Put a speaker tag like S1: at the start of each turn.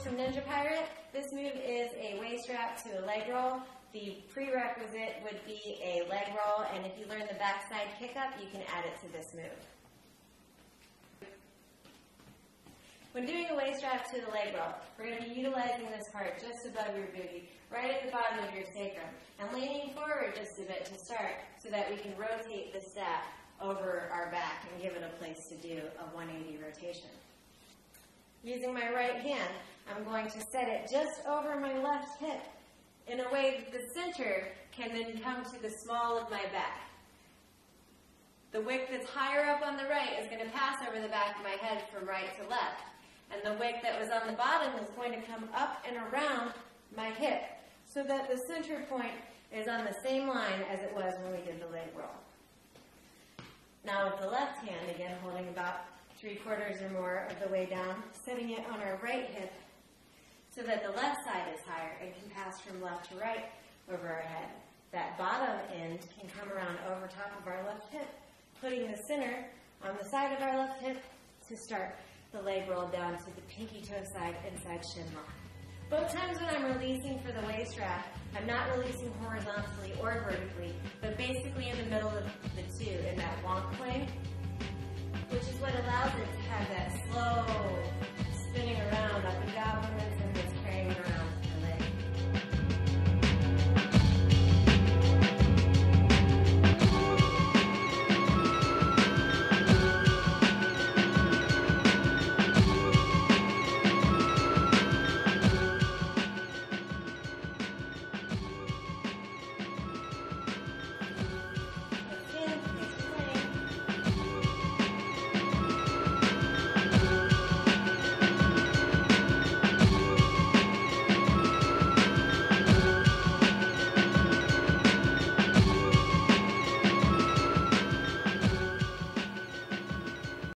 S1: from Ninja Pyrate. This move is a waist wrap to a leg roll. The prerequisite would be a leg roll, and if you learn the backside kick up, you can add it to this move. When doing a waist wrap to the leg roll, we're going to be utilizing this part just above your booty, right at the bottom of your sacrum, and leaning forward just a bit to start so that we can rotate the staff over our back and give it a place to do a 180 rotation. Using my right hand, I'm going to set it just over my left hip in a way that the center can then come to the small of my back. The wick that's higher up on the right is going to pass over the back of my head from right to left. And the wick that was on the bottom is going to come up and around my hip so that the center point is on the same line as it was when we did the leg roll. Now with the left hand, again holding about three quarters or more of the way down, setting it on our right hip so that the left side is higher and can pass from left to right over our head. That bottom end can come around over top of our left hip, putting the center on the side of our left hip to start the leg roll down to the pinky toe side inside shin lock. Both times when I'm releasing for the waist wrap, I'm not releasing horizontally or vertically, but basically in the middle of the two in that wonk way,